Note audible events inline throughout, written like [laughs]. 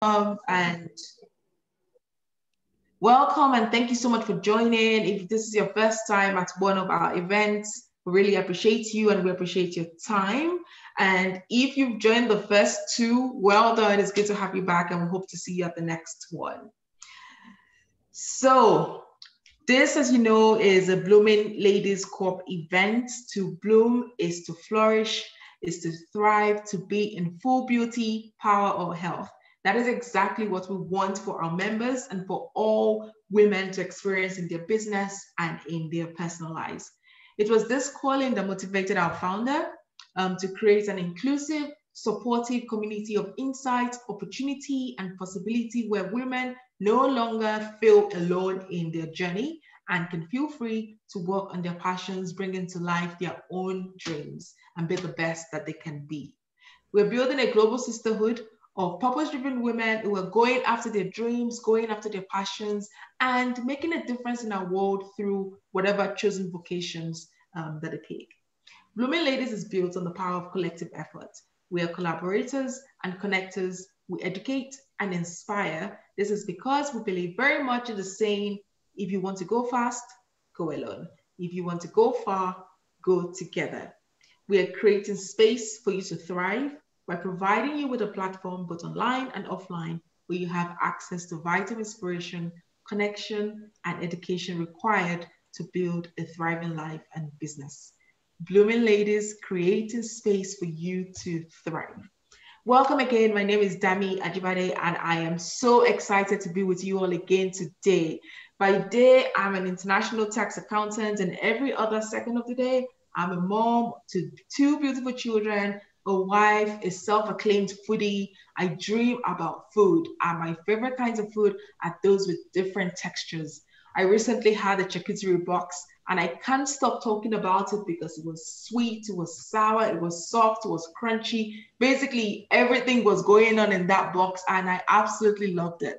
And welcome and thank you so much for joining. If this is your first time at one of our events, we really appreciate you and we appreciate your time. And if you've joined the first two, well done. It's good to have you back and we hope to see you at the next one. So this, as you know, is a Blooming Ladies Coop event. To bloom is to flourish, is to thrive, to be in full beauty, power, or health. That is exactly what we want for our members and for all women to experience in their business and in their personal lives. It was this calling that motivated our founder um, to create an inclusive, supportive community of insight, opportunity, and possibility where women no longer feel alone in their journey and can feel free to work on their passions, bringing to life their own dreams and be the best that they can be. We're building a global sisterhood of purpose-driven women who are going after their dreams, going after their passions, and making a difference in our world through whatever chosen vocations um, that they take. Blooming Ladies is built on the power of collective effort. We are collaborators and connectors. We educate and inspire. This is because we believe very much in the saying, if you want to go fast, go alone. If you want to go far, go together. We are creating space for you to thrive by providing you with a platform, both online and offline, where you have access to vital inspiration, connection, and education required to build a thriving life and business. Blooming Ladies, creating space for you to thrive. Welcome again. My name is Dami Ajibade, and I am so excited to be with you all again today. By day, I'm an international tax accountant, and every other second of the day, I'm a mom to two beautiful children a wife, a self-acclaimed foodie. I dream about food, and my favorite kinds of food are those with different textures. I recently had a charcuterie box, and I can't stop talking about it because it was sweet, it was sour, it was soft, it was crunchy. Basically, everything was going on in that box, and I absolutely loved it.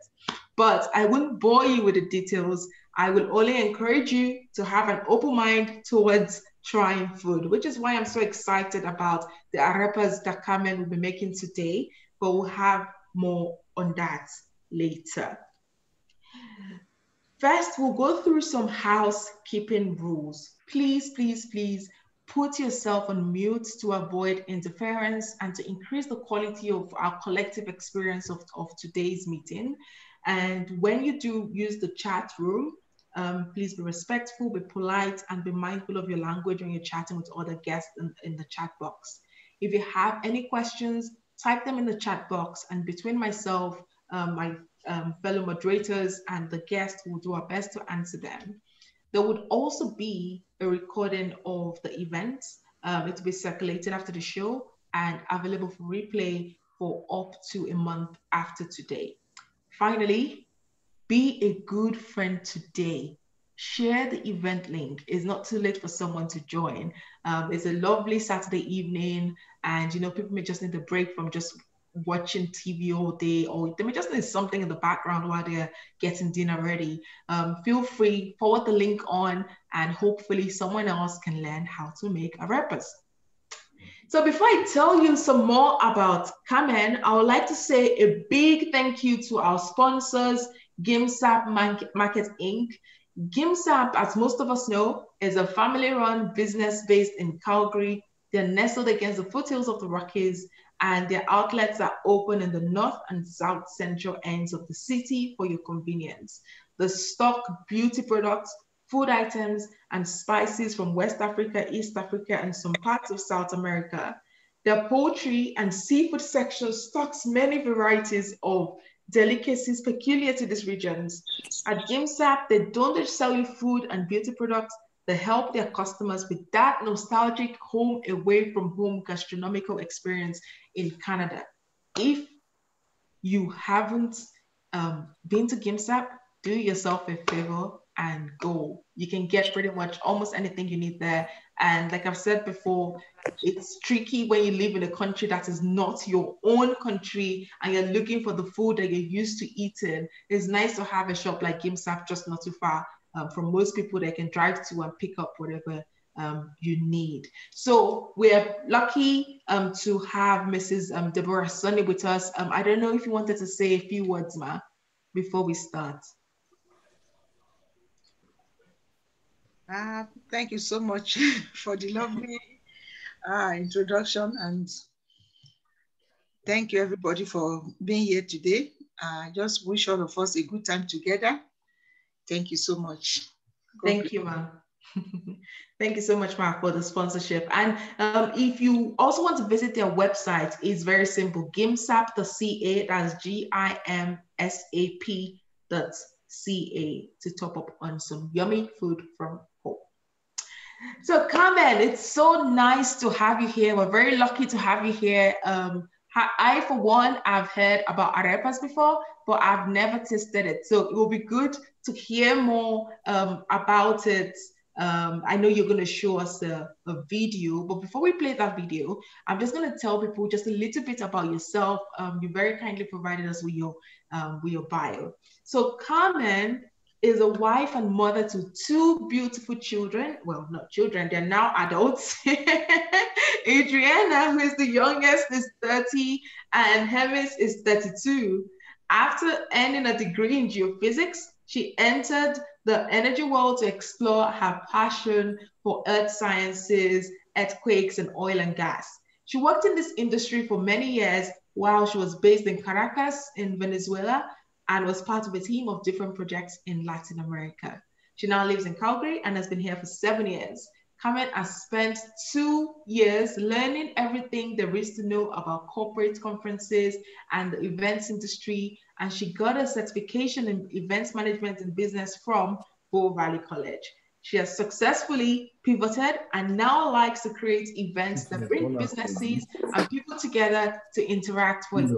But I wouldn't bore you with the details. I will only encourage you to have an open mind towards trying food, which is why I'm so excited about the arepas that Carmen will be making today, but we'll have more on that later. First, we'll go through some housekeeping rules. Please, please, please put yourself on mute to avoid interference and to increase the quality of our collective experience of, of today's meeting. And when you do use the chat room, um, please be respectful, be polite, and be mindful of your language when you're chatting with other guests in, in the chat box. If you have any questions, type them in the chat box, and between myself, um, my um, fellow moderators, and the guests will do our best to answer them. There would also be a recording of the event. Um, it will be circulated after the show and available for replay for up to a month after today. Finally, be a good friend today. Share the event link. It's not too late for someone to join. Um, it's a lovely Saturday evening, and you know, people may just need a break from just watching TV all day, or they may just need something in the background while they're getting dinner ready. Um, feel free, forward the link on, and hopefully someone else can learn how to make a arepas. So before I tell you some more about Carmen, I would like to say a big thank you to our sponsors, GIMSAP Market Inc. GIMSAP, as most of us know, is a family-run business based in Calgary. They're nestled against the foothills of the Rockies, and their outlets are open in the north and south central ends of the city for your convenience. They stock beauty products, food items, and spices from West Africa, East Africa, and some parts of South America. Their poultry and seafood section stocks many varieties of delicacies peculiar to these regions. At GIMSAP, they don't just sell you food and beauty products, they help their customers with that nostalgic home away from home gastronomical experience in Canada. If you haven't um, been to GIMSAP, do yourself a favor and go. You can get pretty much almost anything you need there. And like I've said before, it's tricky when you live in a country that is not your own country and you're looking for the food that you're used to eating. It's nice to have a shop like GIMSAP just not too far um, from most people that can drive to and pick up whatever um, you need. So we're lucky um, to have Mrs. Um, Deborah Sonny with us. Um, I don't know if you wanted to say a few words, Ma, before we start. Uh, thank you so much [laughs] for the lovely uh, introduction and thank you everybody for being here today. I uh, just wish all of us a good time together. Thank you so much. God thank you, ma'am. [laughs] Thank you so much, Mark, for the sponsorship. And um, if you also want to visit their website, it's very simple, gimsap.ca, that's G-I-M-S-A-P dot C-A to top up on some yummy food from. So Carmen, it's so nice to have you here. We're very lucky to have you here. Um, I, for one, I've heard about arepas before, but I've never tasted it. So it will be good to hear more um, about it um, I know you're going to show us a, a, video, but before we play that video, I'm just going to tell people just a little bit about yourself. Um, you very kindly provided us with your um, with your bio. So Carmen is a wife and mother to two beautiful children. Well, not children; they're now adults. [laughs] Adriana, who is the youngest, is 30, and Hemis is 32. After earning a degree in geophysics, she entered the energy world to explore her passion for earth sciences, earthquakes, and oil and gas. She worked in this industry for many years while she was based in Caracas in Venezuela and was part of a team of different projects in Latin America. She now lives in Calgary and has been here for seven years. Carmen has spent two years learning everything there is to know about corporate conferences and the events industry and she got a certification in events management and business from Bow Valley College. She has successfully pivoted and now likes to create events that bring businesses and people together to interact with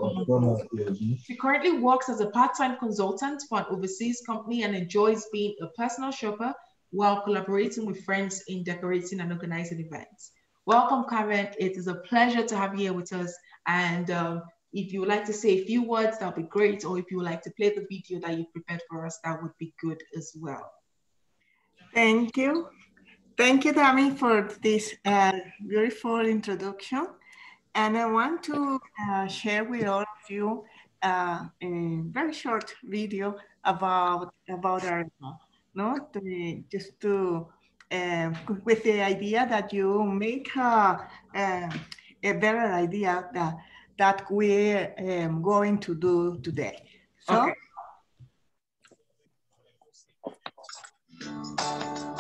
She currently works as a part-time consultant for an overseas company and enjoys being a personal shopper while collaborating with friends in decorating and organizing events. Welcome, Karen. It is a pleasure to have you here with us. And um, if you would like to say a few words, that would be great. Or if you would like to play the video that you prepared for us, that would be good as well. Thank you. Thank you, Dami, for this uh, beautiful introduction. And I want to uh, share with all of you uh, a very short video about about our no, to, just to uh, with the idea that you make a, a, a better idea that that we're um, going to do today. So. Okay. Thank you.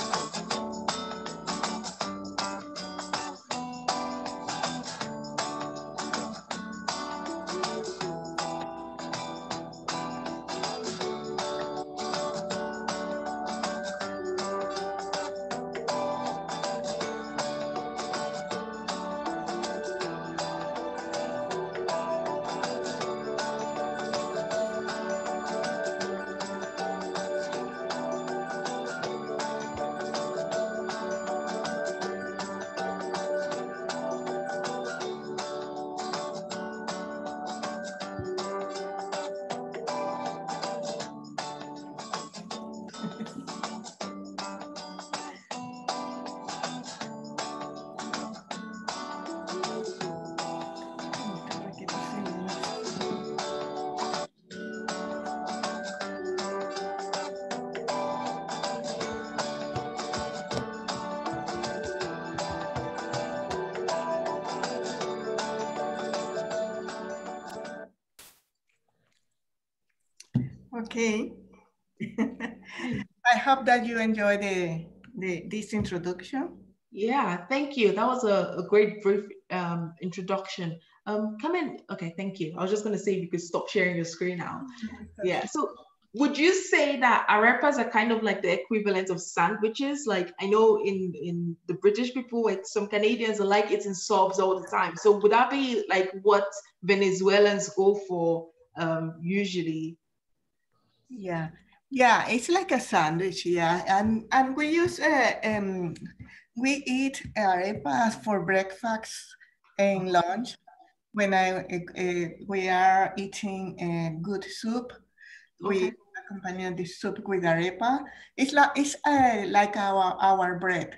Okay. [laughs] I hope that you enjoy the, the this introduction. Yeah, thank you. That was a, a great brief um, introduction. Um, come in. Okay, thank you. I was just going to say if you could stop sharing your screen now. [laughs] Yeah. So would you say that arepas are kind of like the equivalent of sandwiches? Like I know in in the British people, like some Canadians are like eating subs all the time. So would that be like what Venezuelans go for um, usually? Yeah, yeah, it's like a sandwich. Yeah, and and we use uh, um, we eat arepas for breakfast and lunch. When I uh, we are eating a good soup, okay. we accompany the soup with arepa. It's like it's uh, like our our bread.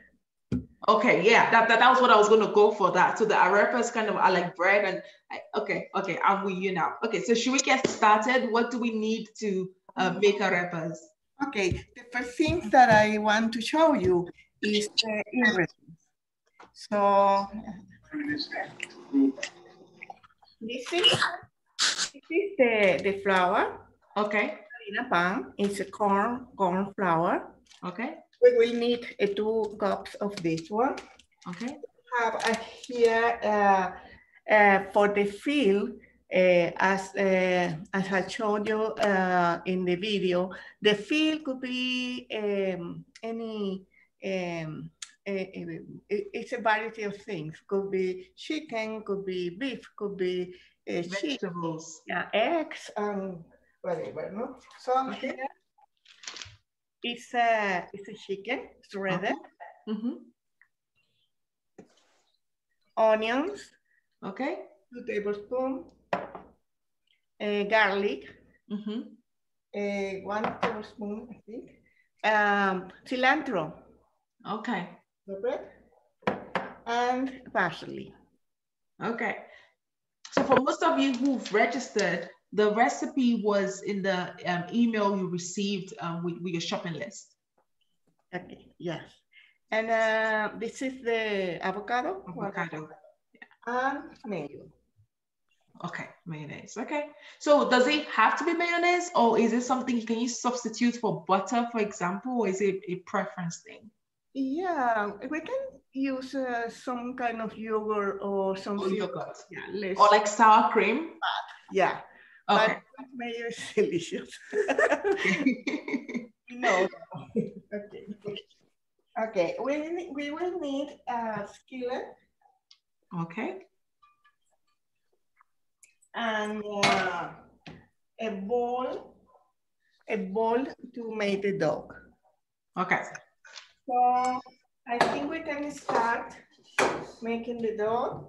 Okay, yeah, that, that, that was what I was going to go for that. So the arepas kind of are like bread and I, okay, okay, I'm with you now. Okay, so should we get started? What do we need to uh, make arepas? Okay, the first thing that I want to show you is the ingredients. So this is, this is the, the flour. Okay. In a pan it's a corn, corn flour. Okay. We will need uh, two cups of this one. Okay. Have uh, here uh, uh, for the fill, as uh, as I showed you uh, in the video, the fill could be um, any. Um, it's a variety of things. Could be chicken, could be beef, could be vegetables, yeah, eggs, and whatever. No, so here it's a it's a chicken shredded, Mm-hmm. onions, Okay. two tablespoons, uh, garlic, Mm-hmm. uh, one tablespoon, I think, um, cilantro, Okay. okay, and parsley. Okay. So for most of you who've registered, the recipe was in the um, email you received um, with, with your shopping list. Okay, yes. And uh, this is the avocado Avocado. and mayo. Okay, mayonnaise. Okay. So does it have to be mayonnaise or is it something can you substitute for butter, for example, or is it a preference thing? Yeah, we can use uh, some kind of yogurt or something. yogurt. Yeah, less. Or like sour cream? yeah, Okay. but mayo is [laughs] delicious. [laughs] no. okay. Okay, we, we will need a skillet okay. And uh, a ball, a bowl to make the dog. Okay. So I think we can start making the dog.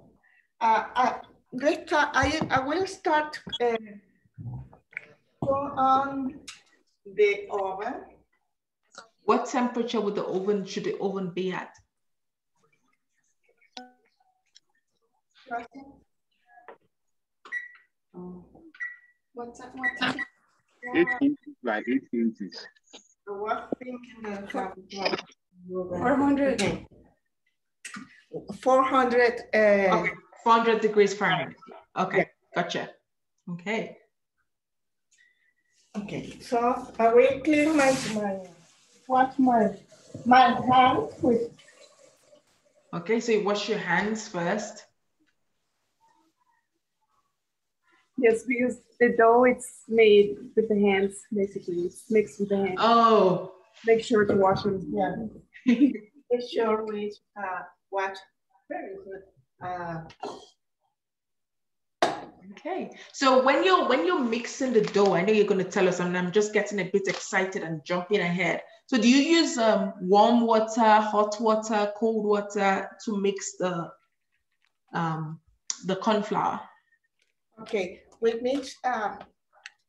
Uh, I, let's start, I, I will start uh, on the oven. What temperature would the oven should the oven be at? Oh. What's that? What's that? Eight inches by eight inches. I was thinking that. that- 400. 400, uh, Okay. 400 degrees Fahrenheit. Okay. Gotcha. Okay. okay, so I will clean my, my, wash my, my hands with, Okay. So you wash your hands first. Yes, because the dough it's made with the hands, basically. It's mixed with the hands. Oh. Make sure to wash them. yeah. Make sure we, uh, wash very good. Uh, Okay. So when you're when you're mixing the dough, I know you're going to tell us, and I'm just getting a bit excited and jumping ahead. So do you use um, warm water, hot water, cold water to mix the um, the corn flour? Okay, we mix uh,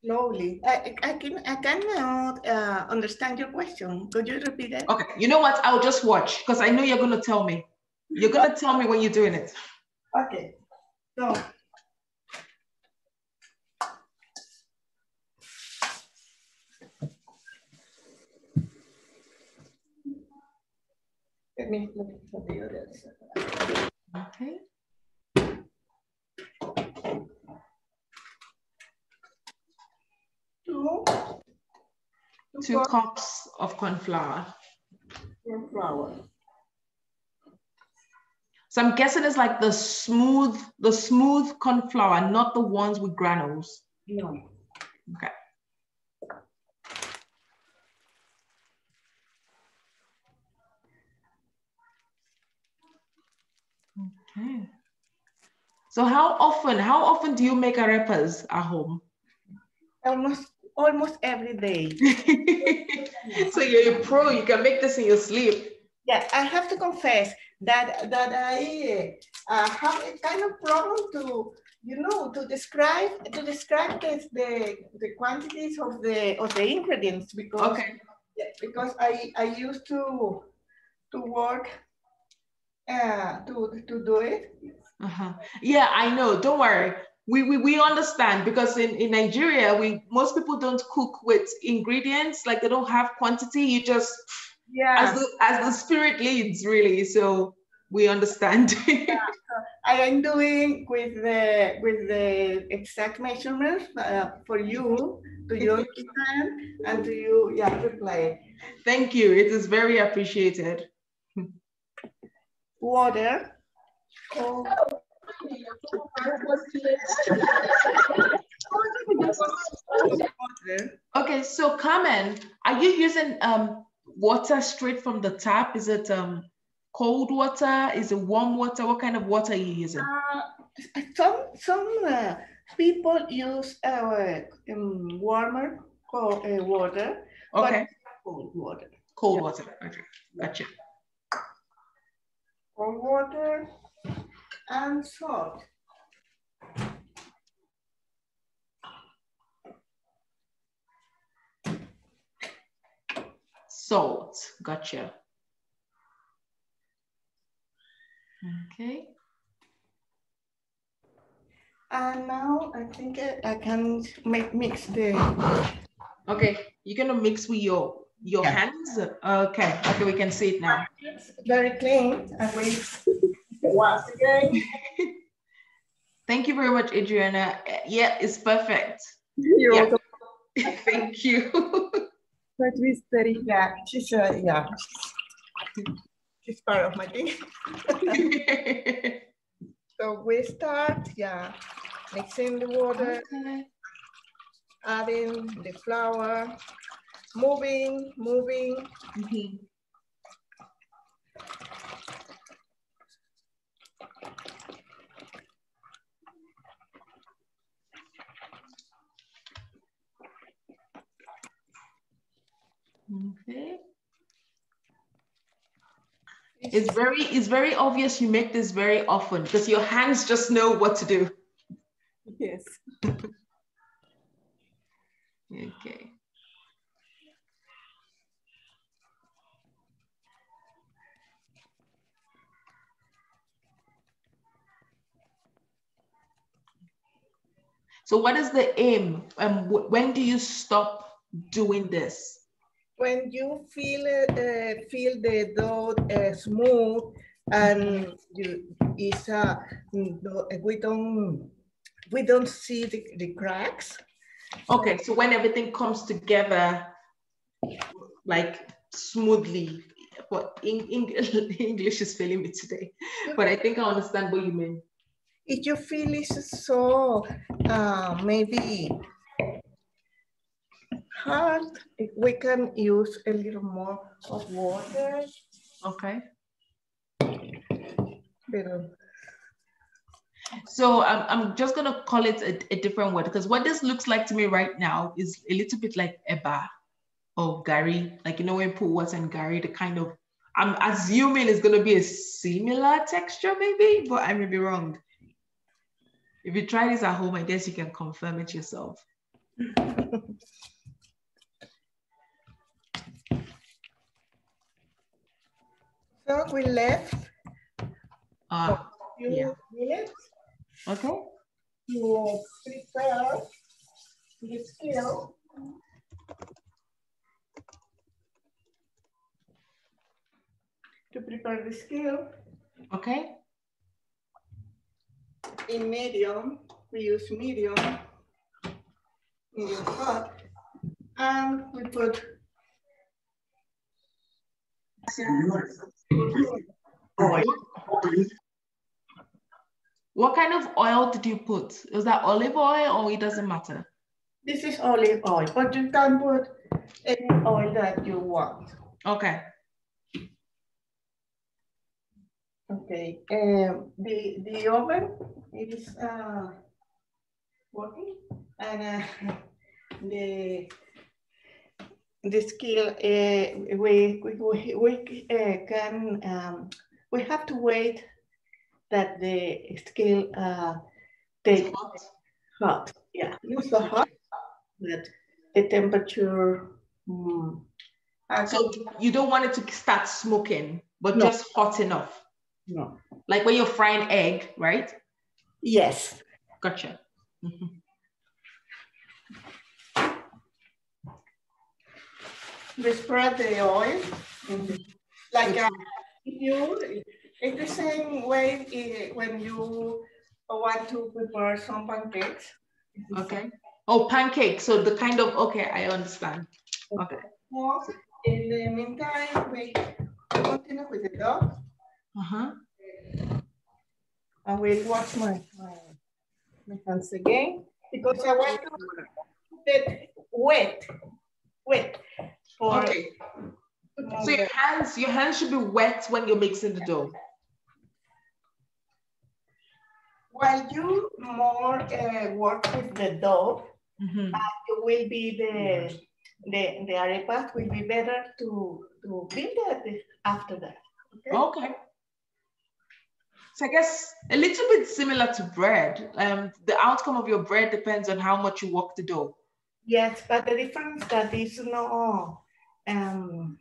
slowly. I, I can I cannot uh, understand your question. Could you repeat it? Okay. You know what? I'll just watch because I know you're going to tell me. You're going to tell me when you're doing it. Okay. So. Let me let me show you this. Okay. Two. Two cups of corn flour. corn flour. So I'm guessing it's like the smooth, the smooth corn flour, not the ones with granules. No. Okay. Okay. So how often, how often do you make arepas at home? Almost almost every day. [laughs] so you're a pro, you can make this in your sleep. Yeah, I have to confess that that I uh, have a kind of problem to you know to describe to describe the the, the quantities of the of the ingredients because Okay. yeah, because I I used to to work uh, to, to do it. Uh-huh. Yeah, I know. Don't worry. We, we, we understand because in, in Nigeria, we most people don't cook with ingredients, like they don't have quantity. You just Yeah. as the as the spirit leads, really. So we understand. [laughs] yeah. I am doing with the with the exact measurements uh, for you to you understand and to you yeah reply. Thank you. It is very appreciated. Water. cold water. Okay, so Carmen, are you using um water straight from the tap? Is it um cold water? Is it warm water? What kind of water are you using? Uh, some some uh, people use uh, um, warmer cold, uh, water, Okay, cold water. cold yeah. water. Okay, gotcha. Cold water and salt. Salt. Gotcha. Okay. And now I think I, I can make mix the Okay, you're gonna mix with your your Yeah. hands. Okay. Okay, we can see it now. It's very clean and we once again. [laughs] Thank you very much, Adriana. Yeah, it's perfect. You're Yeah. welcome. [laughs] Thank you. Try to be steady. Yeah, she's uh, yeah. She's part of my team. [laughs] So we start, yeah, mixing the water, Okay. adding the flour, moving, moving. Mhm. Okay. It's very, it's very obvious you make this very often because your hands just know what to do. Yes. Okay. So what is the aim? Um, when do you stop doing this? When you feel uh, feel the dough uh, smooth and you, it's uh, we don't we don't see the, the cracks. Okay, so when everything comes together like smoothly, but in, in, English is failing me today, but I think I understand what you mean. If you feel it's so uh, maybe hard, we can use a little more of water. Okay. So I'm, I'm just gonna call it a, a different word because what this looks like to me right now is a little bit like eba or gari. Like you know when put water in gari, the kind of I'm assuming it's gonna be a similar texture maybe, but I may be wrong. If you try this at home, I guess you can confirm it yourself. [laughs] so we left Ah, few Yeah. minutes okay. to prepare the skill. To prepare the skill Okay. in medium, we use medium, medium hot, and we put. What kind of oil did you put? Is that olive oil or it doesn't matter? This is olive oil, but you can put any oil that you want. Okay. Okay, um, the, the oven is uh, working and uh, [laughs] the the skill uh, we we, we, we uh, can um, we have to wait that the skill uh, take Hot. hot yeah not so hot that the temperature mm, and So you don't want it to start smoking, but No. just hot enough. No. Like when you're frying egg, right? Yes. Gotcha. Mhm. We spread the oil. in the- Like uh, you, it's the same way eh, when you want to prepare some pancakes. Okay. Oh, pancake. So the kind of, okay, I understand. Okay. Well, in the meantime, we continue with the dog. Uh-huh. I will wash my, my, my hands again because I want to get wet, wet. For, Okay. So your hands, your hands should be wet when you're mixing the dough. While you more uh, work with the dough, Mhm. it will be the the the arepas will be better to to build that after that. Okay. Okay. So I guess a little bit similar to bread. Um, the outcome of your bread depends on how much you work the dough. Yes, but the difference that is no um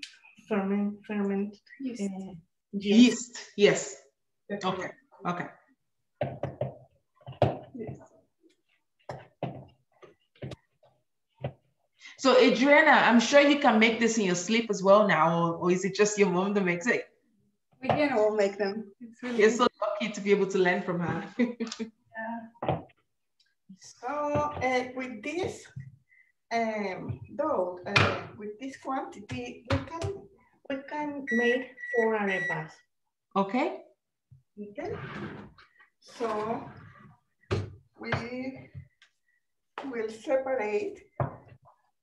ferment ferment Yes. uh, Yeast, yes. Okay, okay. Yes. So Adriana, I'm sure you can make this in your sleep as well now, or, or is it just your mom that makes it? We can all make them. It's really You're so lucky to be able to learn from her. [laughs] So uh, with this um, dough, uh, with this quantity, we can we can make four arepas. okay, Okay. So we will separate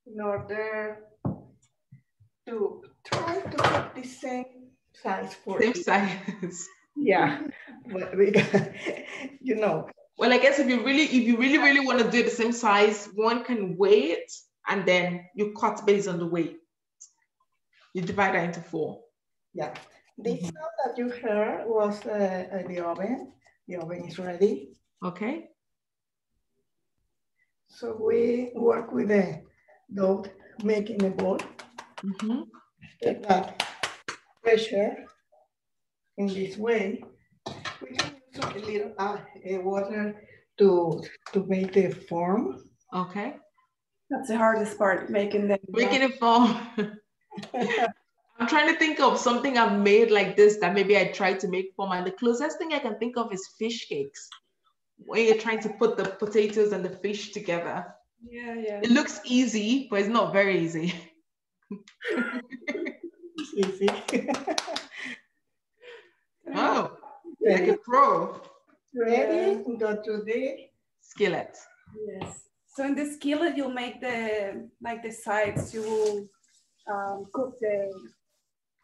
in order to try to get the same size for same each. size. [laughs] Yeah, but we, [laughs] you know, Well, I guess if you really, if you really, really want to do the same size, one can weigh it and then you cut based on the weight. You divide that into four. yeah. This sound that you heard was uh, uh, the oven. The oven is ready. Okay. So we work with the dough, making a ball. Mhm. Take that pressure in this way. We can a little uh, uh, water to to make the form. Okay. That's the hardest part, making them. Making it form. [laughs] I'm trying to think of something I've made like this that maybe I tried to make form. And the closest thing I can think of is fish cakes. When you're trying to put the potatoes and the fish together. Yeah, yeah. It looks easy, but it's not very easy. [laughs] It's easy. [laughs] Oh, like a pro. Ready? Go to the Skillet. Yes. So in the skillet, you'll make the like the sides. You will um, cook the.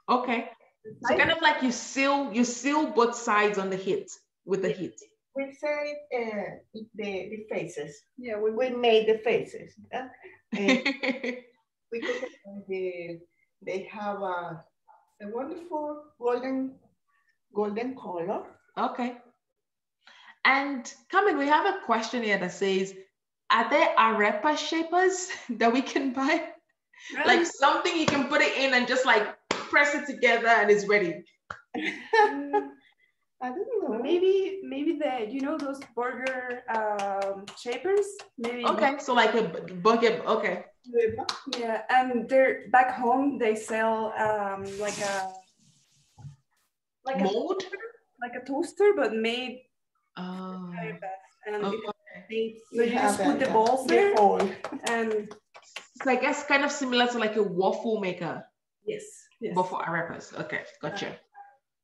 Okay. the So kind of like you seal, you seal both sides on the heat with the heat. we say uh, the the faces. Yeah, we We made the faces. yeah? [laughs] We cook the, they have a, a wonderful golden golden color. Okay. And Carmen, we have a question here that says, are there arepa shapers [laughs] that we can buy? Like something you can put it in and just like press it together and it's ready. [laughs] I don't know. maybe maybe the you know those burger um, shapers. Maybe. Okay, so like a bucket, okay. Yeah, and they're back home. They sell um, like a like a Mold? like a toaster, but made Oh, very fast. And oh, it- okay. they, We you just put the balls The there, and So I guess kind of similar to like a waffle maker, yes, yes, but for arepas. Okay, gotcha.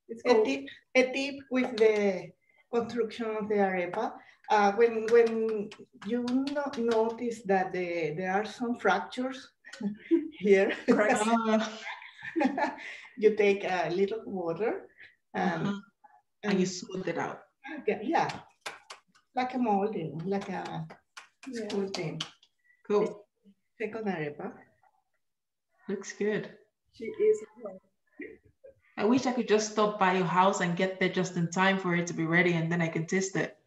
it's A called tip, a tip with the construction of the arepa. Uh, when when you no, notice that the, there are some fractures [laughs] here. Ah, [laughs] you take a little water and, uh-huh. And you smooth it out. yeah, yeah, like a molding, like a Yeah. school thing. Cool. Second arepa. Looks good. She is. I wish I could just stop by your house and get there just in time for it to be ready and then I can taste it.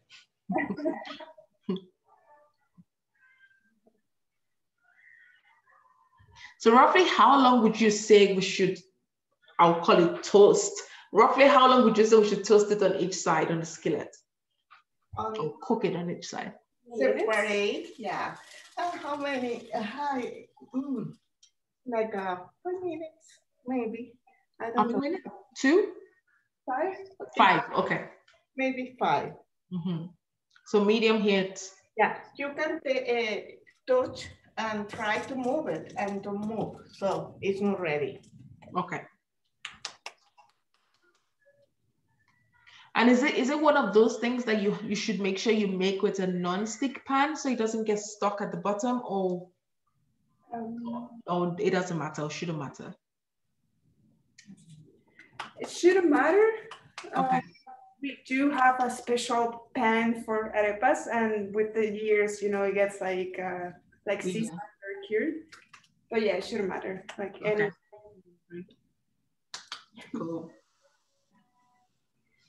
[laughs] so roughly how long would you say we should, I'll call it toast Roughly how long would you say we should toast it on each side on the skillet? On Or cook it on each side? separate, yeah. And how many, uh, hi, mm, like uh, five minutes, maybe. I don't know, many? Two? Five? Five, okay. maybe five. Mhm. So medium heat. Yeah, you can uh, touch and try to move it and to move, so it's not ready. Okay. And is it is it one of those things that you you should make sure you make with a non-stick pan so it doesn't get stuck at the bottom or Um, or it doesn't matter or shouldn't matter? it shouldn't matter. Okay. Uh, we do have a special pan for arepas, and with the years, you know, it gets like uh, like Yeah. seasoned or cured. But yeah, it shouldn't matter. Like any. Cool.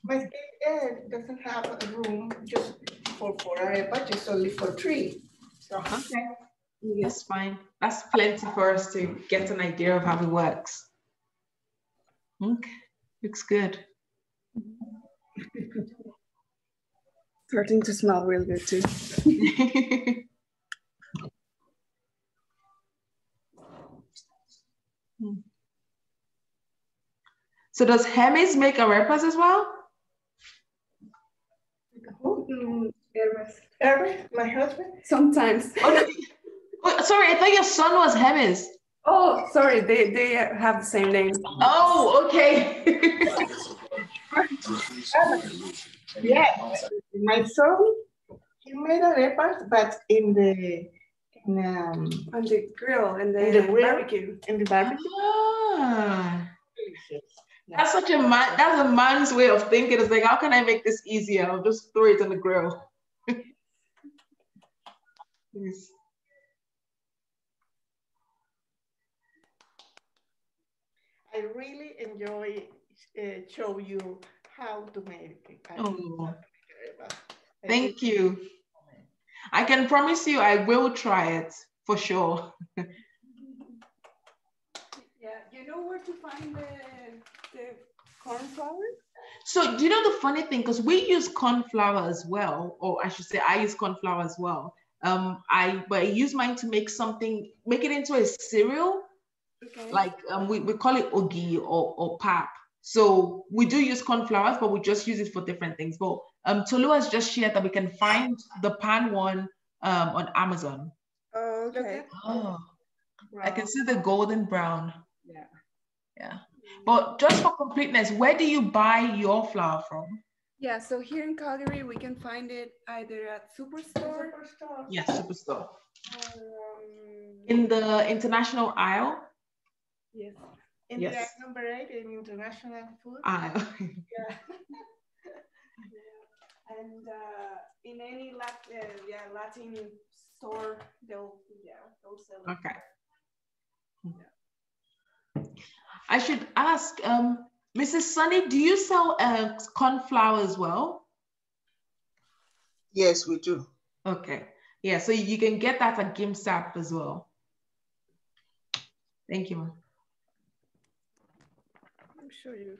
My cake uh, doesn't have a room just for four arepa, just only for three. So, Okay. That's fine. That's plenty for us to get an idea of how it works. Okay. Looks good. Starting to smell real good too. [laughs] so does Hermes make arepas as well? Mm, arepas. Eric, my husband, Sometimes. Oh, no. oh, sorry, I thought your son was Hermes. Oh, sorry, they they have the same name. Oh, okay. yeah, my son, he made a arepas, but in the, in, um, On the grill and the, In the grill? barbecue. in the barbecue. ah, that's such a man. That's a man's way of thinking. It's like, how can I make this easier? I'll just throw it on the grill. [laughs] Yes. I really enjoy uh, show you how to make it. I Oh. know how to make arepas. I Thank you. I can promise you, I will try it for sure. [laughs] Yeah, you know where to find the the corn flour? So do you know the funny thing? Because we use corn flour as well, or I should say, I use corn flour as well. Um, I but I use mine to make something, make it into a cereal. Okay. Like um, we, we call it ogi or or pap. So we do use corn flour, but we just use it for different things. But um, Tolu has just shared that we can find the pan one um on Amazon. Oh, okay. Oh, I can see the golden brown. Yeah. Yeah. But just for completeness, where do you buy your flour from? Yeah, so here in Calgary, we can find it either at Superstore Superstore. Yes, superstore. or um, In the international aisle. yes. In Yes. the number eight in international food. Aisle. [laughs] Yeah. And uh, in any Lat- uh, yeah, Latin store, they'll yeah they'll sell it. okay. I should ask, um, Mrs. Sunny, do you sell uh, corn flour as well? Yes, we do. Okay. Yeah, so you can get that at GIMSAP as well. Thank you. I'm sure you.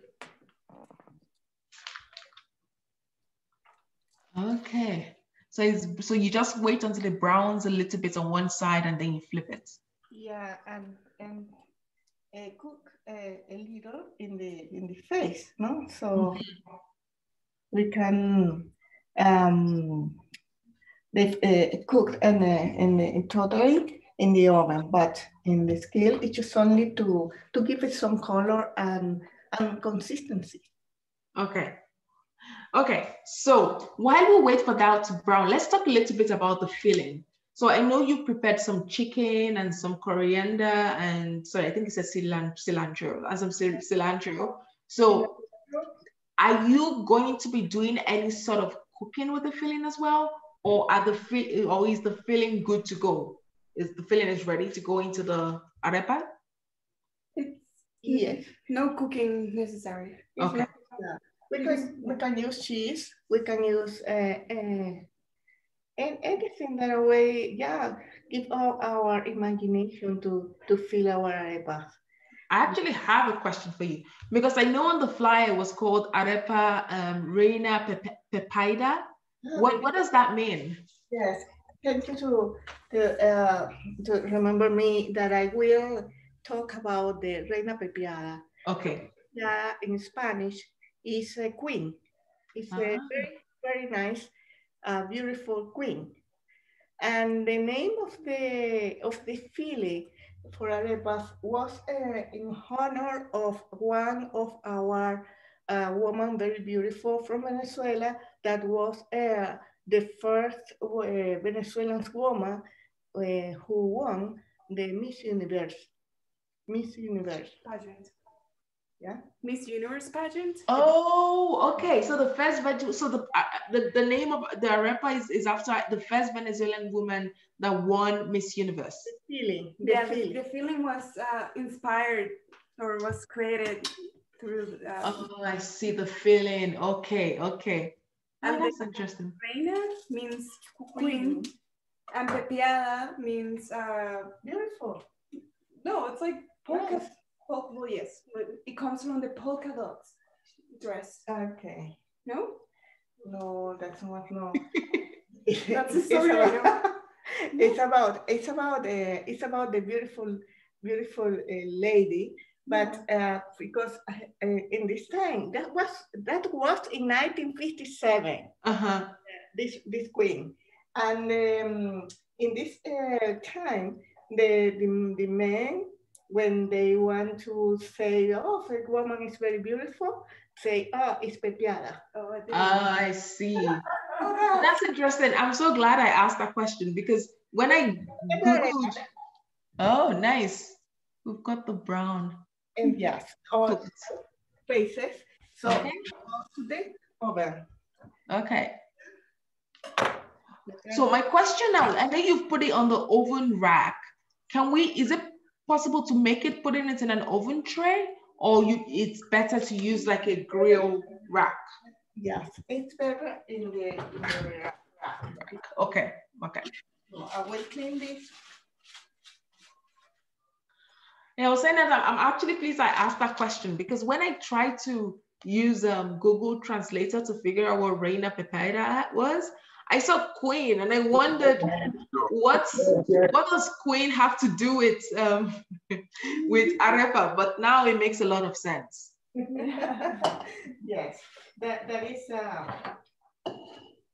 Okay. So it's, so you just wait until it browns a little bit on one side and then you flip it. Yeah, and and uh, cook uh, a little in the in the face, no? So we can um they uh, cooked in in totally in the oven, but in the scale it's just only to to give it some color and and consistency. Okay. Okay, so while we wait for that to brown, let's talk a little bit about the filling. So I know you prepared some chicken and some coriander and sorry, I think it's a cilan- cilantro, as I'm saying cilantro. So are you going to be doing any sort of cooking with the filling as well? Or are the fi- or is the filling good to go? Is the filling is ready to go into the arepa? It's Yes. no cooking necessary. It's Okay. not- We can, we can use cheese, we can use uh, uh, and anything that way, yeah, give all our imagination to, to fill our arepas. I actually have a question for you because I know on the flyer it was called Arepa um, Reina Pepiada. What, what does that mean? Yes, thank you to, to, uh, to remember me that I will talk about the Reina Pepiada. Okay. Yeah, in Spanish is a queen. It's ah. a very, very nice, uh, beautiful queen. And the name of the of the filling for arepas was uh, in honor of one of our uh, woman, very beautiful from Venezuela, that was uh, the first uh, Venezuelan woman uh, who won the Miss Universe. Miss Universe. Pageant. Yeah. Miss Universe pageant. Oh, okay. So the first so the, uh, the the name of the arepa is, is after the first Venezuelan woman that won Miss Universe. The feeling. The yeah, feeling. The, the feeling was uh, inspired or was created through. Uh, oh, I see the feeling. Okay, okay. Oh, and that's interesting. Reina means queen, and pepiada means uh, beautiful. No, it's like polka. Polka, well, yes, it comes from the polka dots dress. Okay. No. No, that's not no. [laughs] that's the story. [laughs] it's about it's about uh, it's about the beautiful beautiful uh, lady but uh, because uh, in this time that was that was in 1957 uh-huh. this this queen and um, in this uh, time the, the the men when they want to say oh a woman is very beautiful say oh it's pepiada oh, I, ah, I see [laughs] [laughs] that's interesting i'm so glad i asked that question because when i googled oh nice we've got the brown and yes, all faces. So okay. today oh, over. Okay. So my question now, I think you've put it on the oven rack. Can we, is it possible to make it, putting it in an oven tray or you, it's better to use like a grill rack? Yes, it's better in the, in the rack. Okay, okay. So I will clean this and I was saying that I'm actually pleased I asked that question because when I tried to use um, Google Translator to figure out what Reina Pepiada was, I saw Queen and I wondered what's what does Queen have to do with um, [laughs] with arepa? But now it makes a lot of sense. [laughs] yes, that that is uh,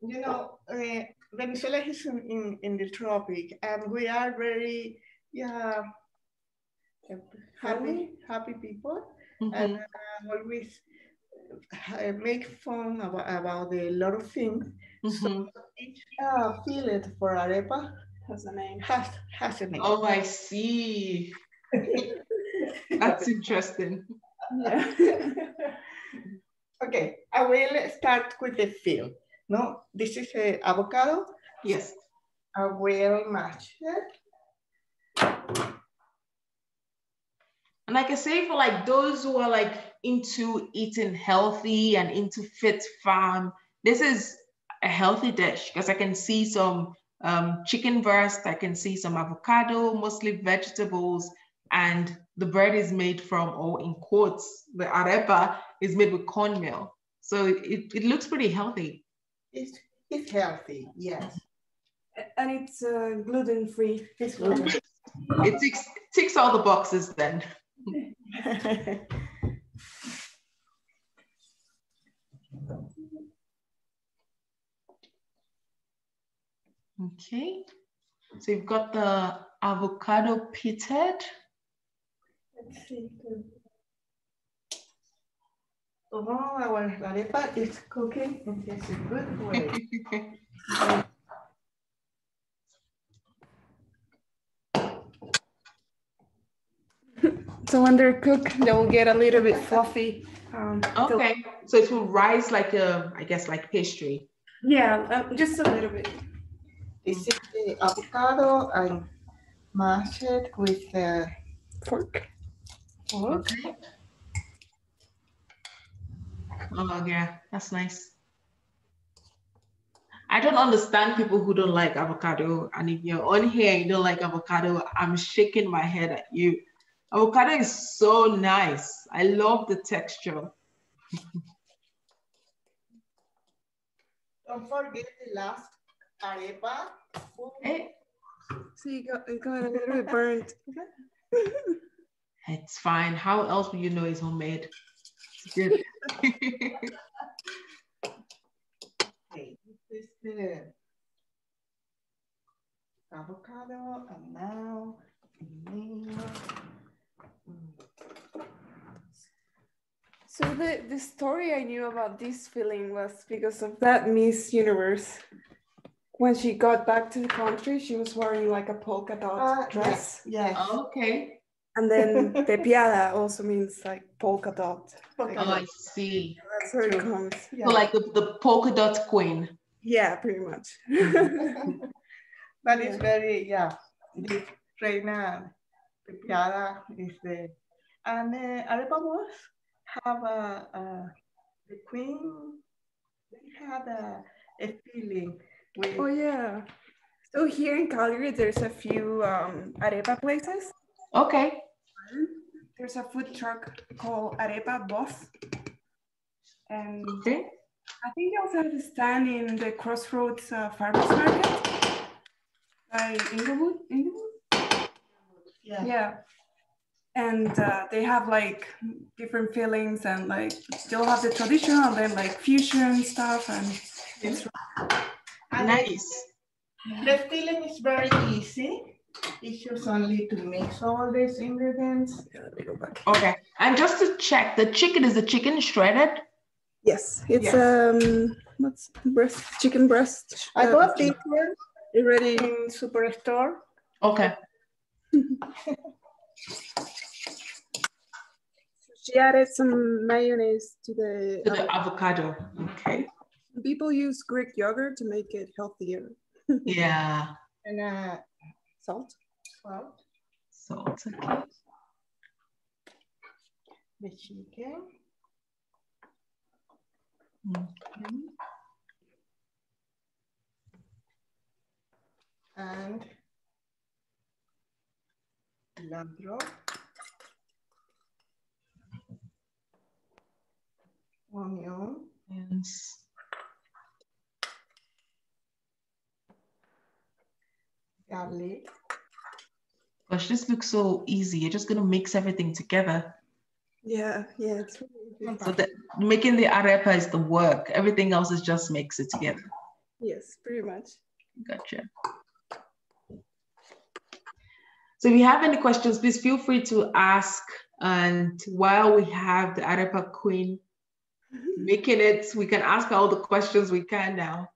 you know uh, Venezuela is in, in, in the tropic and we are very yeah happy, happy people, mm -hmm. and uh, always uh, make fun about, about a lot of things. Mm -hmm. So each uh, fillet for arepa has a name. Has, has a name. Oh, I see. [laughs] That's interesting. Yeah. [laughs] okay, I will start with the fill. No, this is a avocado. Yes. I will mash it. And like I say, for like those who are like into eating healthy and into fit farm, this is a healthy dish because I can see some um, chicken breast, I can see some avocado, mostly vegetables, and the bread is made from, or in quotes, the arepa is made with cornmeal. So it, it looks pretty healthy. It's, it's healthy, yes. And it's uh, gluten free. It's gluten. it ticks, ticks all the boxes then. [laughs] okay, so you've got the avocado pitted. Let's see. Oh, our arepa is cooking in this good way. [laughs] So when they're cooked, they will get a little bit fluffy. Um, okay, so it will rise like a, I guess, like pastry. Yeah, uh, just a little bit. This is the avocado I mash it with the fork. fork. Okay. Oh yeah, that's nice. I don't understand people who don't like avocado. And if you're on here and you don't like avocado, I'm shaking my head at you Avocado is so nice. I love the texture. Don't forget the last arepa. Eh, So you got, it got a little bit burnt. [laughs] It's fine. How else would you know it's homemade? It's good. [laughs] Okay, this is the avocado and now mayo. So the, the story I knew about this feeling was because of that Miss Universe. When she got back to the country, she was wearing like a polka dot Uh, dress. yes, yes. okay. And then pepiada also means like polka dot. Polka Oh, dot. I see. That's where it comes. Yeah. So like the, the polka dot queen. Yeah, pretty much. [laughs] but it's Yeah. very, yeah, the reina pepiada is the, and uh, arepa was have a, a, the queen, they had a, a feeling with, oh yeah. So here in Calgary, there's a few um, arepa places. Okay. There's a food truck called Arepa Boss. And Okay. I think they also have a stand in the Crossroads uh, Farmers Market by Inglewood. Inglewood? yeah. Yeah. And uh, they have like different fillings and like still have the traditional and then like fusion stuff and it's And Nice. The filling is very easy. It's just only to mix all these ingredients. Yeah, let me go back. Okay. And just to check, the chicken is the chicken shredded? Yes, it's Yes. um what's breast chicken breast. I uh, got this one already. in Superstore. Okay. [laughs] She added some mayonnaise to the. To the avocado. Okay. People use Greek yogurt to make it healthier. Yeah. [laughs] And uh, Salt. salt, Salt. Okay. the chicken. Okay. and cilantro. Onion, Yes. Garlic, Gosh, this looks so easy. You're just gonna mix everything together. Yeah, yeah, it's really. So that making the arepa is the work. Everything else is just mix it together. Yes, pretty much. Gotcha. So if you have any questions, please feel free to ask. And while we have the arepa queen mm-hmm. making it, we can ask all the questions we can now.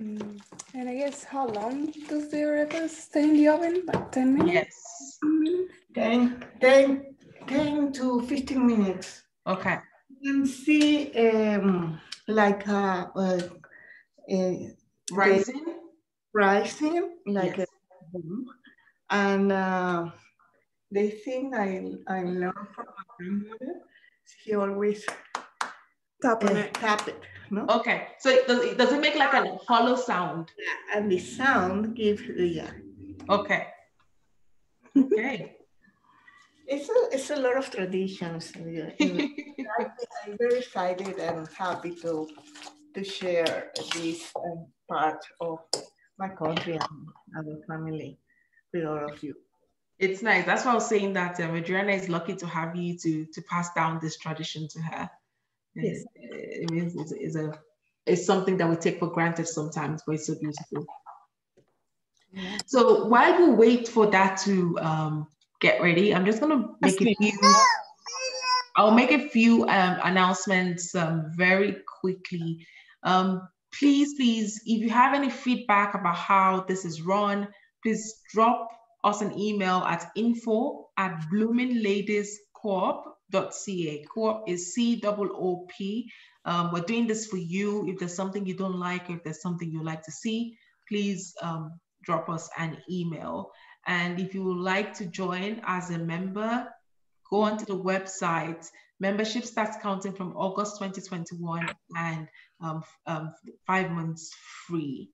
Mm, And I guess how long does the arepa stay in the oven? Like 10 minutes? Yes. 10 10, 10, 10 to 15 minutes. Okay. You can see um, like a, a, a Rising. rising, like Yes. a boom. And uh, the thing I, I learned from my grandmother, she always Tap on uh, it. tap it, no? Okay. So it does, it does it make like a hollow sound? And the sound gives uh, Okay. Okay. [laughs] it's a, it's a lot of traditions. [laughs] I'm very excited and happy to, to share this um, part of my country and our family with all of you. It's nice. That's why I was saying that um, Adriana is lucky to have you to to pass down this tradition to her. Yes. It means it's, it's a it's something that we take for granted sometimes, but it's so beautiful. So while we wait for that to um, get ready, I'm just gonna make a few. I'll make a few um, announcements um, very quickly. Um, please, please, if you have any feedback about how this is run, please drop us an email at info at bloomingladiescoop.ca. Co-op is C-O-O-P. Um, we're doing this for you. If there's something you don't like, or if there's something you'd like to see, please um, drop us an email. And if you would like to join as a member, go onto the website. Membership starts counting from August 2021 and um, um, five months free.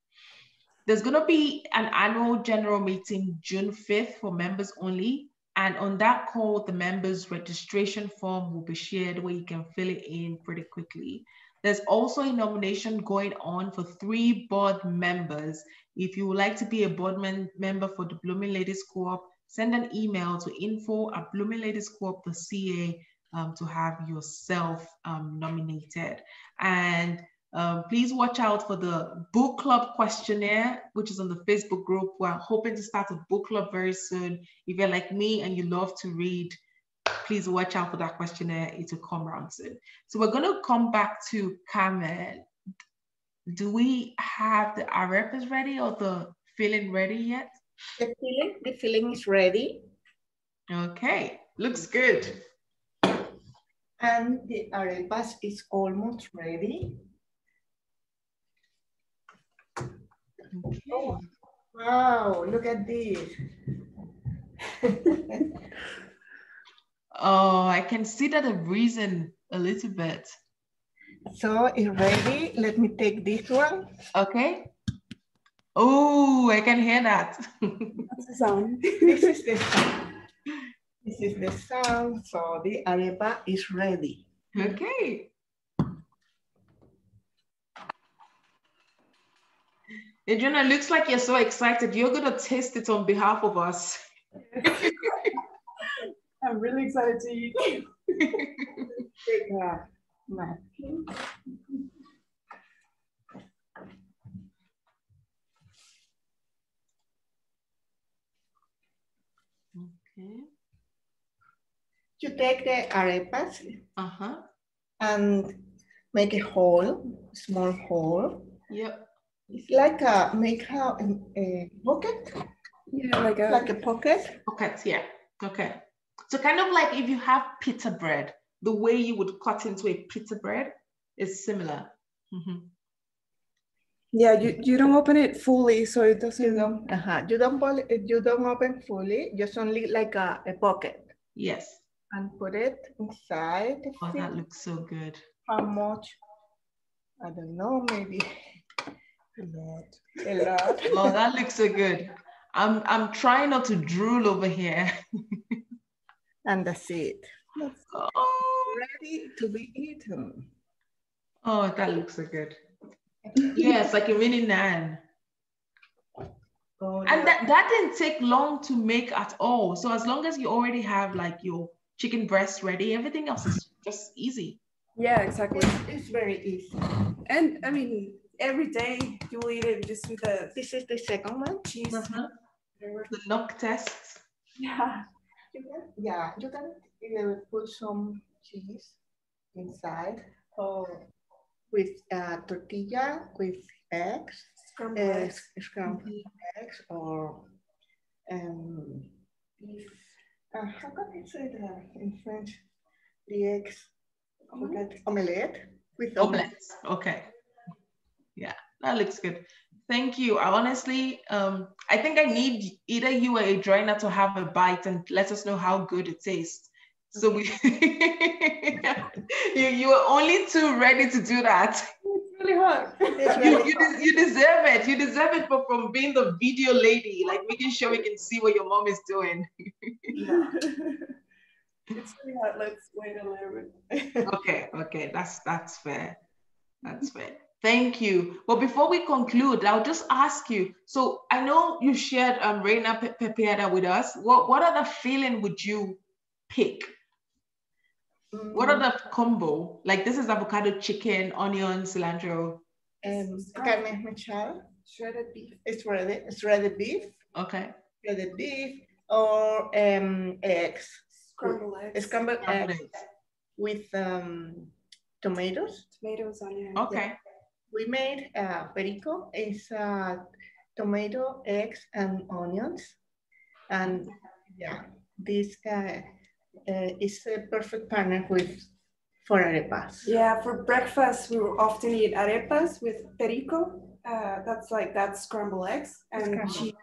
there's going to be an annual general meeting June 5th for members only. And on that call, the members registration form will be shared where you can fill it in pretty quickly. There's also a nomination going on for three board members. If you would like to be a board member for the Blooming Ladies Co-op, send an email to info at bloomingladiescoop.ca um, to have yourself um, nominated. And um, please watch out for the book club questionnaire, which is on the Facebook group. We're hoping to start a book club very soon. If you're like me and you love to read, please watch out for that questionnaire. It will come around soon. So we're going to come back to Carmen. Do we have the arepas ready or the filling ready yet? The filling, the filling is ready. Okay, looks good. And the arepas is almost ready. Okay. Oh, wow, look at this. oh, I can see that the reason a little bit. So it's ready. Let me take this one. Okay. Oh, I can hear that. That's the sound. [laughs] this is the sound. This is the sound. So the arepa is ready. Okay. Adriana, looks like you're so excited. You're going to taste it on behalf of us. [laughs] I'm really excited to eat. Take a napkin. Okay. You take the arepas Uh-huh. and make a hole, small hole. Yep. It's like a make a, a pocket, Yeah, like a like a pocket. Okay, yeah. Okay. So kind of like if you have pita bread, the way you would cut into a pita bread is similar. Mhm. yeah. You you don't open it fully, so it doesn't. You don't, uh-huh. you don't pull you don't open fully, just only like a, a pocket Yes. and put it inside. Oh, that looks so good. How much? I don't know, maybe a lot. A lot. [laughs] Oh, that looks so good. I'm I'm trying not to drool over here. [laughs] and that's it. That's Oh, ready to be eaten. oh, that looks so good. Yes, like a mini nan. Oh, And that, that didn't take long to make at all. So as long as you already have like your chicken breast ready, everything else is just easy. Yeah, exactly. it's, it's very easy. And I mean, every day you will eat it just with the This is the second one. cheese. The knock test. Yeah. You can, yeah, you can uh, put some cheese inside or with uh, tortilla with eggs, Scrambled uh, eggs. scrambled eggs or um, beef. Uh, how can I say that in French? The eggs, forget, omelette with omelette. Omelets. Okay. Yeah, that looks good. Thank you. I honestly, um, I think I need either you or Adriana to have a bite and let us know how good it tastes. So we, [laughs] you you are only too ready to do that. It's really hard. It's You, really you, des- you deserve it. You deserve it for from being the video lady, like making sure we can see what your mom is doing. it's really hard. Let's wait a little bit. Okay, okay, that's that's fair. That's fair. Thank you. But before we conclude, I'll just ask you. So I know you shared um Reina Pe- Pepiada with us. What what other feeling would you pick? What Mm, other combo? Like this is avocado, chicken, onion, cilantro. um, carne mechal. Shredded beef. It's ready. It's ready beef. Okay. Shredded beef or um, eggs. Scrambled eggs. Scrambled Scrambled eggs with um, tomatoes. Tomatoes, onions. Okay. We made uh, perico. It's uh, tomato, eggs, and onions. And yeah, this uh, uh, is a perfect partner with for arepas. Yeah, for breakfast we will often eat arepas with perico. Uh, that's like that scrambled eggs and Scrambled. cheese.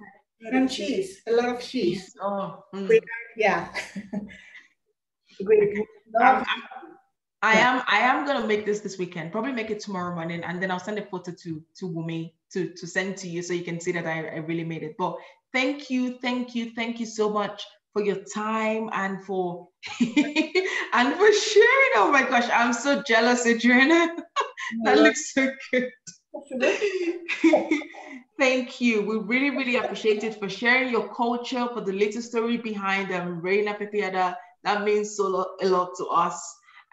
And cheese, a lot of cheese. Oh, mm. Yeah. [laughs] we I'm, love, I am I am gonna make this this weekend. Probably make it tomorrow morning, and then I'll send a photo to to Wumi to to send to you so you can see that I, I really made it. But thank you, thank you, thank you so much for your time and for [laughs] and for sharing. Oh my gosh, I'm so jealous, Adriana. [laughs] that looks so good. [laughs] Thank you. We really, really appreciate it for sharing your culture, for the little story behind um, Reina Pepiada. That means so lo- a lot to us.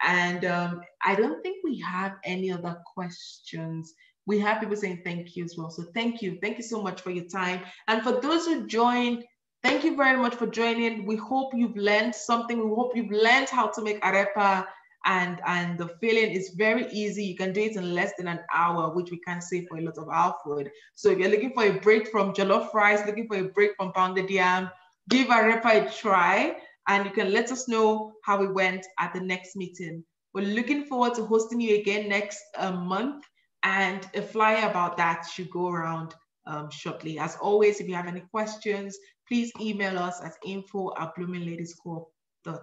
And um, I don't think we have any other questions. We have people saying thank you as well. So thank you. Thank you so much for your time. And for those who joined, thank you very much for joining. We hope you've learned something. We hope you've learned how to make arepa and and the filling is very easy. You can do it in less than an hour, which we can say for a lot of our food. So if you're looking for a break from jollof rice, looking for a break from pounded yam, give arepa a try, and you can let us know how it went at the next meeting. We're looking forward to hosting you again next uh, month, and a flyer about that should go around um, shortly. As always, if you have any questions, please email us at info at bloomingladiescorp.com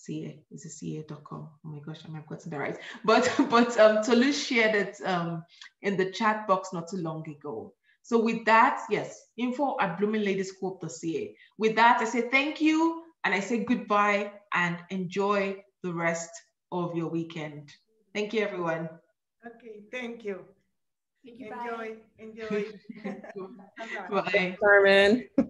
CA is a CA.com. Oh my gosh, I might have gotten that right. But [laughs] but um Tolu shared it um in the chat box not too long ago. So with that, yes, info at bloomingladiescorp.ca. With that, I say thank you and I say goodbye and enjoy the rest of your weekend. Thank you, everyone. Okay, thank you. Thank you. Enjoy, enjoy. [laughs] [laughs] Bye. Carmen. [laughs]